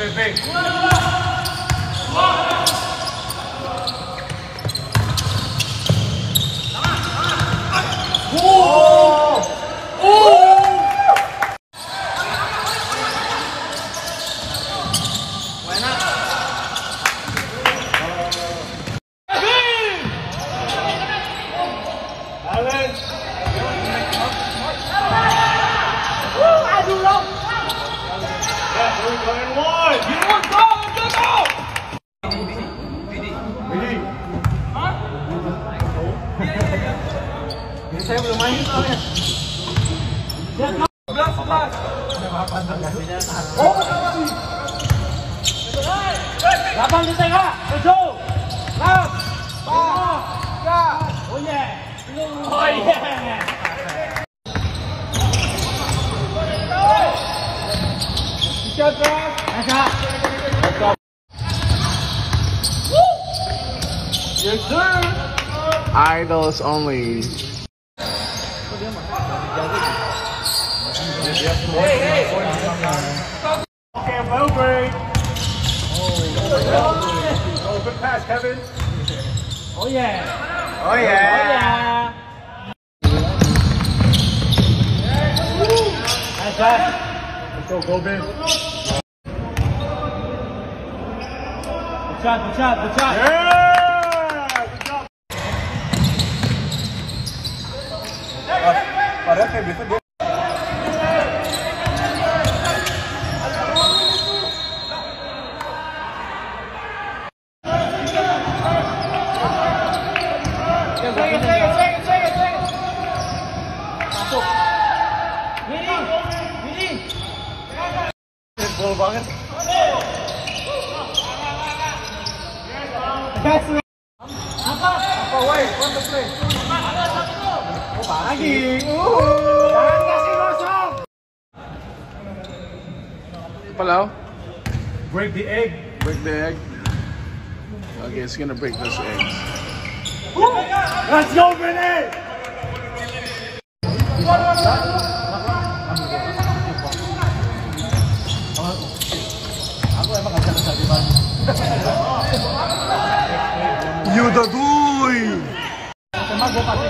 出来出来出来出来8 đến tay ha, được chưa? 5 3 3 Oh yeah. Oh yeah. Good job. Good job. Good job. Yes, sir. Idols only. Oh, good pass, Kevin. Oh yeah. Oh yeah. Oh yeah. Nice pass. Let's go. Good shot, good shot, good shot. Yeah! Padahal kayak gitu dia. Banget. Apa? What the play? Lagi. Jangan kasih. Palau. Break the egg. Break the egg. Okay, it's gonna break this egg. Let's go, Vinny! Tem mais gol pra quem.